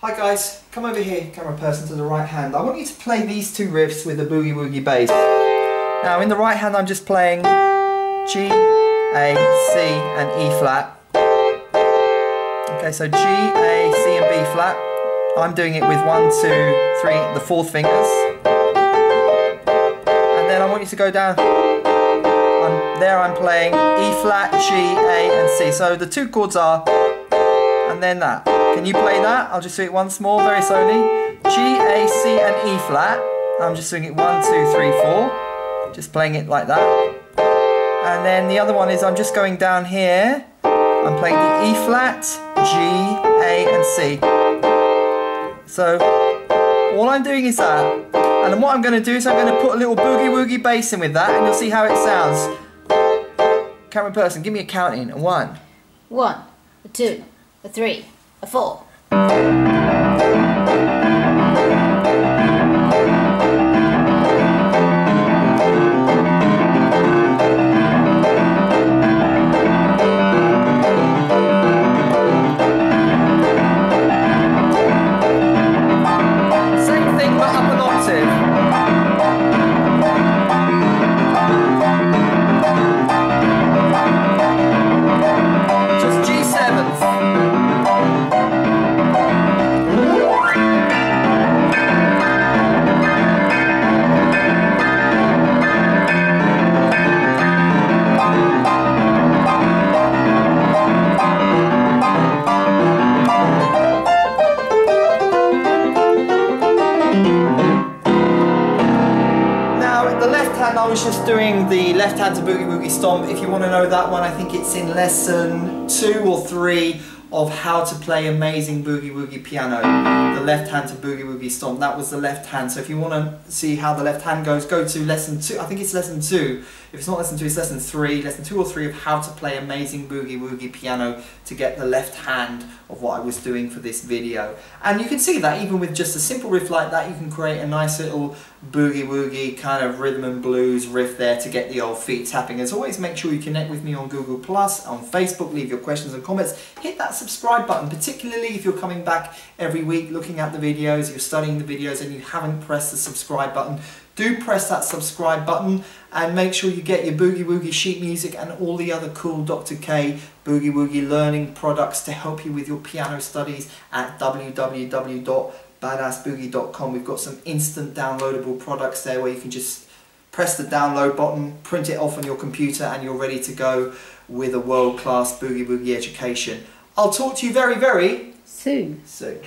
Hi guys, come over here, camera person to the right hand. I want you to play these two riffs with a boogie woogie bass. Now in the right hand I'm just playing G, A, C and E flat. Okay, so G, A, C and B flat. I'm doing it with one, two, three, the fourth fingers. And then I want you to go down. I'm, there I'm playing E flat, G, A and C. So the two chords are and then that. Can you play that? I'll just do it once more, very slowly. G, A, C, and E flat. I'm just doing it one, two, three, four. Just playing it like that. And then the other one is I'm just going down here. I'm playing the E flat, G, A, and C. So all I'm doing is that. And what I'm going to do is I'm going to put a little boogie woogie bass in with that, and you'll see how it sounds. Camera person, give me a counting. One. One, two, three, a four. I was just doing the left hand to Boogie Woogie Stomp. If you want to know that one, I think it's in lesson two or three of how to play amazing Boogie Woogie piano. The left hand to Boogie Woogie Stomp. That was the left hand. So if you want to see how the left hand goes, go to lesson two. I think it's lesson two. If it's not lesson two, it's lesson three. Lesson two or three of how to play amazing Boogie Woogie piano to get the left hand of what I was doing for this video. And you can see that even with just a simple riff like that, you can create a nice little boogie woogie kind of rhythm and blues riff there to get the old feet tapping. As always, make sure you connect with me on Google Plus, on Facebook, leave your questions and comments. Hit that subscribe button, particularly if you're coming back every week looking at the videos, you're studying the videos and you haven't pressed the subscribe button. Do press that subscribe button and make sure you get your Boogie Woogie sheet music and all the other cool Dr. K Boogie Woogie learning products to help you with your piano studies at www.badassboogie.com. We've got some instant downloadable products there where you can just press the download button, print it off on your computer and you're ready to go with a world-class Boogie Woogie education. I'll talk to you very, very Soon. soon.